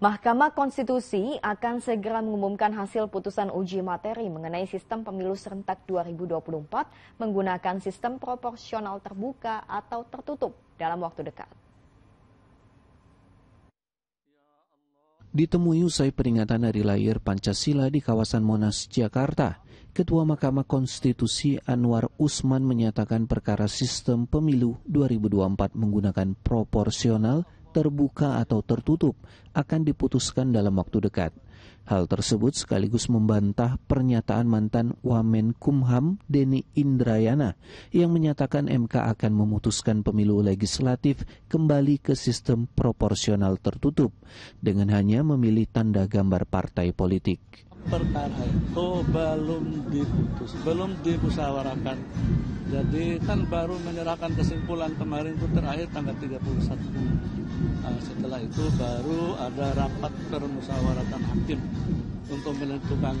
Mahkamah Konstitusi akan segera mengumumkan hasil putusan uji materi mengenai sistem pemilu serentak 2024 menggunakan sistem proporsional terbuka atau tertutup dalam waktu dekat. Ditemui usai peringatan Hari Lahir Pancasila di kawasan Monas, Jakarta, Ketua Mahkamah Konstitusi Anwar Usman menyatakan perkara sistem pemilu 2024 menggunakan proporsional terbuka atau tertutup akan diputuskan dalam waktu dekat. Hal tersebut sekaligus membantah pernyataan mantan Wamen Kumham Deni Indrayana yang menyatakan MK akan memutuskan pemilu legislatif kembali ke sistem proporsional tertutup dengan hanya memilih tanda gambar partai politik perkara itu belum diputus, belum dimusyawarahkan. Jadi kan baru menyerahkan kesimpulan kemarin itu terakhir tanggal 31. Setelah itu baru ada rapat permusyawaratan hakim untuk menentukan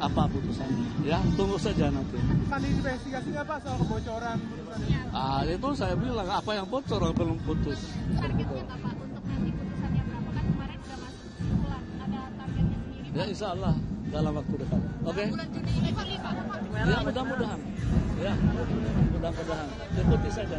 apa putusannya. Ya, tunggu saja nanti. Kan investigasinya Pak soal kebocoran putusannya? Ah, itu saya bilang apa yang bocor belum putus. Targetnya Pak untuk nanti putusannya berapa kan kemarin sudah masuk kesimpulan ada targetnya sendiri. Ya insya Allah dalam waktu dekat. Oke? Okay? Bulan Juni ini Pak. Ya mudah-mudahan. Ya mudah-mudahan. Ikuti saja.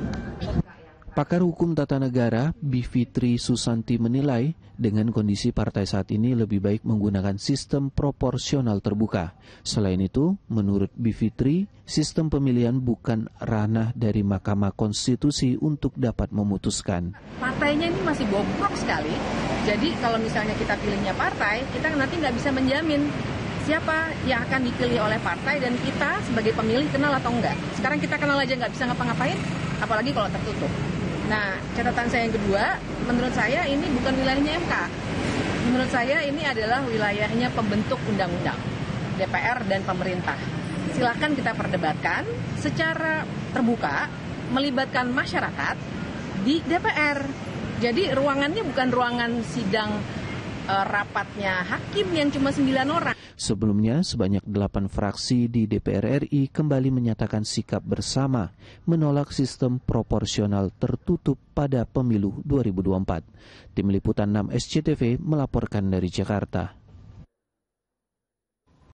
Pakar Hukum Tata Negara Bivitri Susanti menilai dengan kondisi partai saat ini lebih baik menggunakan sistem proporsional terbuka. Selain itu, menurut Bivitri, sistem pemilihan bukan ranah dari Mahkamah Konstitusi untuk dapat memutuskan. Partainya ini masih bobrok sekali, jadi kalau misalnya kita pilihnya partai, kita nanti nggak bisa menjamin siapa yang akan dipilih oleh partai dan kita sebagai pemilih kenal atau enggak. Sekarang kita kenal aja nggak bisa ngapa-ngapain, apalagi kalau tertutup. Nah, catatan saya yang kedua, menurut saya ini bukan wilayahnya MK. Menurut saya ini adalah wilayahnya pembentuk undang-undang, DPR dan pemerintah. Silahkan kita perdebatkan secara terbuka, melibatkan masyarakat di DPR. Jadi ruangannya bukan ruangan sidang rapatnya hakim yang cuma 9 orang. Sebelumnya, sebanyak delapan fraksi di DPR RI kembali menyatakan sikap bersama menolak sistem proporsional tertutup pada pemilu 2024. Tim Liputan 6 SCTV melaporkan dari Jakarta.